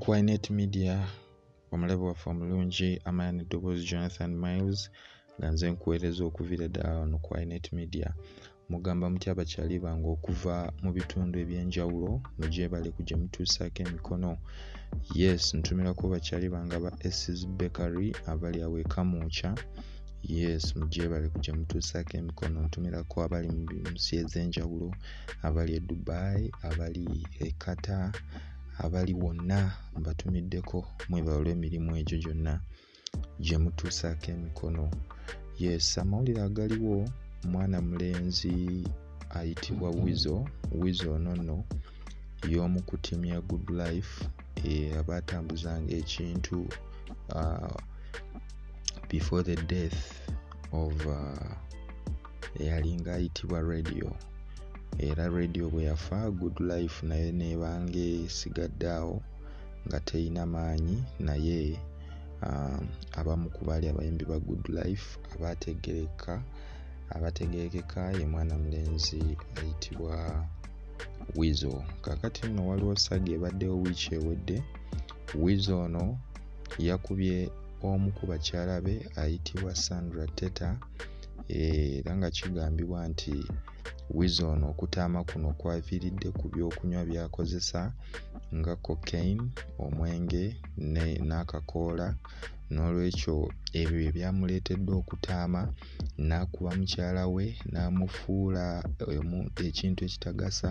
yo oli ku inet media omulabe waffe omulungi amannya n'eddoboozi jonathan miles nga nze nkuweereza okuviira ddala wano ku inet media. Mugamba mutya abakyali bange okuva mu bitundu ebyenjawulo mugyebale ku gye mutuusaako emikono. Yes ntumirako bakyali bange aba ss bakery abali awo ekamuukya yes mugyebale ku gye mutuusaako emikono. Ntumirako abali mu nsi ez'enjawulo abali e dubai abali e qatar abali wonna mbatumiddeko mwebala olw'emirimu egyo gyonna gye mutuusaako emikono. Yes amawulire agaliwo mwana mulenzi ayitibwa wizo wizo ono nno y'omu ku ttiimu ya good life e, abaatambuzanga ekintu uh, before the death of eyalinga ayitibwa radio era radio bwe yafa good life naye nebanga esigadde awo nga teyina maanyi naye um, abamu ku baali abayimbi ba good life abategereka abategerekeka ye mwana mulenzi ayitibwa wizo kakati nno waliwo saga ebaddewo wiiki ewedde wizo ono yakubye omu ku bakyala be ayitibwa sandra teta era nga kigambibwa nti wizo ono okutaama kuno kwaviiridde ku byokunywa byakozesa nga cocaine omwenge n'akakoola. N'olwekyo ebyo bye byamuleetedde okutaama n'akuba mukyala we n'amufuula ekintu ekitagasa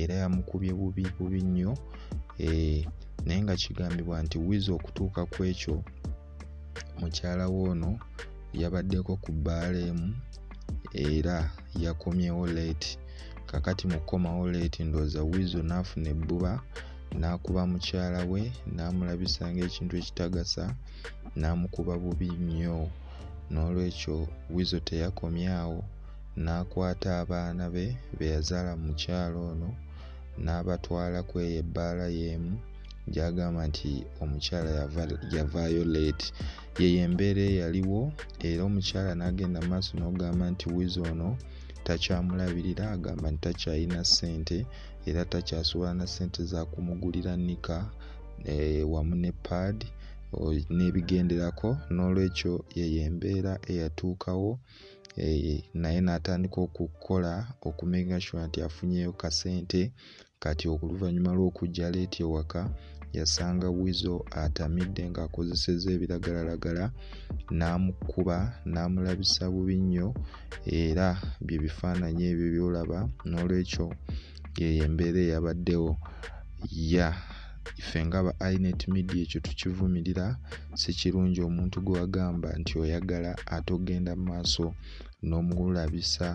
era yamukubye bubi bubi nnyo. Naye nga kigambibwa nti wizo okutuuka ku ekyo mukyala we ono yabaddeko ku bbaala emu era yakomyewo leeti kakati mu kukomawo leeti ndowooza wizo n'afuna ebbuba n'akuba mukyala we n'amulabisa ngaekintu ekitagasa n'amukuba bubi nnyo. N'olwekyo wizo teyakomyawo n'akwata abaana be be yazaala mu mukyalo ono n'abatwala ku eyo ebbaala y'emu gyagamba nti omukyala yavaayo leeti yeyo embeera eyaliwo era omukyala n'agenda maaso n'ogamba nti wizo ono takyamulabirira agamba nti takyalina ssente era takyasobola na ssente zakumugulira nika e, wamu ne pad n'ebigenderako. N'olwekyo yeyo embeera eyatuukawo e, naye n'atandika okukola okumega sure nti afunyeyo kasente kati oluvannyuma lw'okujja leeti ewaka yasanga wizo atamidde ng'akozeseza ebiragalalagala n'amukuba n'amulabisa bubi nnyo era bye bifaananyi ebyo byolaba n'olwekyo yeyo embeera eyabaddewo. Ya ffe nga ba inet media ekyo tukivumirira si kirungi omuntu gwe wagamba nti oyagala ate ogenda mu maaso n'omulabisa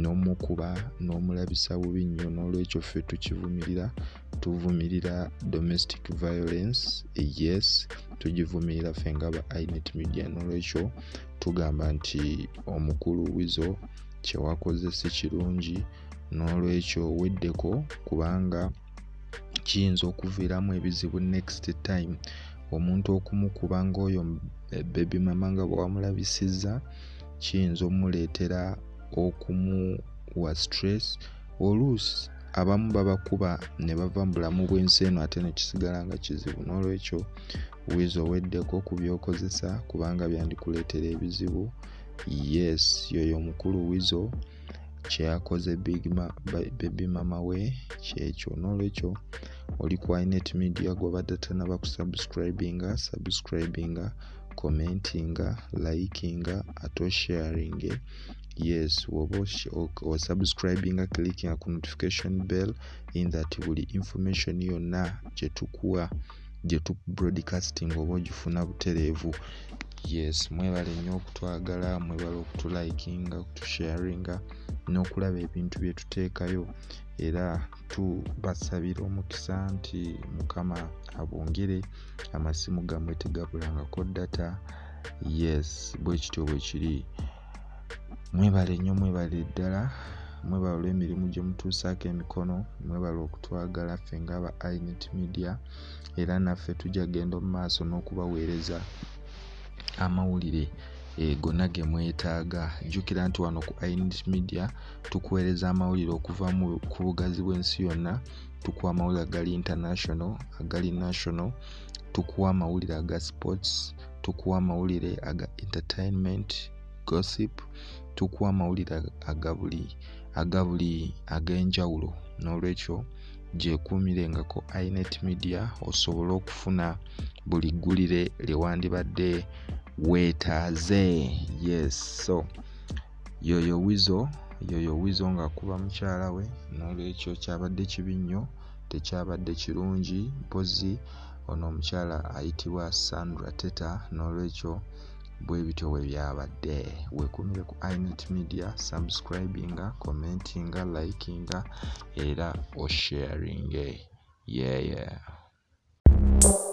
n'omukuba n'omulabisa bubi nnyo n'olwekyo ffe tukivumirira tuvumirira domestic violence yes tugivumirira ffe nga ba inet media n'olwekyo tugamba nti omukulu wizo kyewakoze si kirungi n'olwekyo weddeko kubanga kiyinza okuviiramu ebizibu next time. Omuntu okumukuba ngaoyo bebi mama nga bwewamulabisizza kiyinza omuleetera okumuwa stress. Oluusi abamu babakuba ne bava mu bulamu bw'ensi eno ate nekisigala nga kizibu. N'olwekyo wiiza oweddeko ku byokozesa kubanga byandikuleetera ebizibu. Yes yoyo omukulu wizo kyeyakoze bebi mama we kyekyo. N'olwekyo oli ku inet media gwebadde tanaba kusubscribinga subscribinga commentinga likinga ate osharinge yes woba osubscribinga clickinga ku notification bell in that buli information yonna gyetukuwa gyetu broadcasting oba ogifuna butereevu yes mwebale nnyo okutwagala mwebale okutulaikinga okutusharinga n'okulaba ebintu bye tuteekayo. Era tubasabira omukisa nti mukama abongere amasimu gammwe tegabulangako data. Yes bwe kityo bwe kiri mwebale nnyo mwebale ddala mwebale olw'emirimu gye mutuusaako emikono mwebale okutwagala ffe ngaaba inet media era naffe tujja genda mu maaso n'okubaweereza amawulire. Gonna ge mwetaaga. Jjukira nti wano ku inet media tukuweereza amawulire okuva ku bugazi bw'ensi yonna tukuwa amawulire agali international agali national tukuwa amawulire aga sports tukuwa amawulire aga entertainment gossip tukuwa amawulire aga buli aga buli ag'enjawulo. N'olwekyo gyekuumirengako inet media osobole okufuna buli ggulire lyewandibadde weetaaze. Yes so yoyo wizo yoyo wizo ng'akuba mukyala we n'olwekyo kyabadde kibi nnyo tekyabadde kirungi. Mpozi ono omukyala ayitibwa sandra teta n'olwekyo bwe bityo bwe byabadde weekumire ku inet media subscribinga commentinga likinga era osharinge yeye yeah, yeah.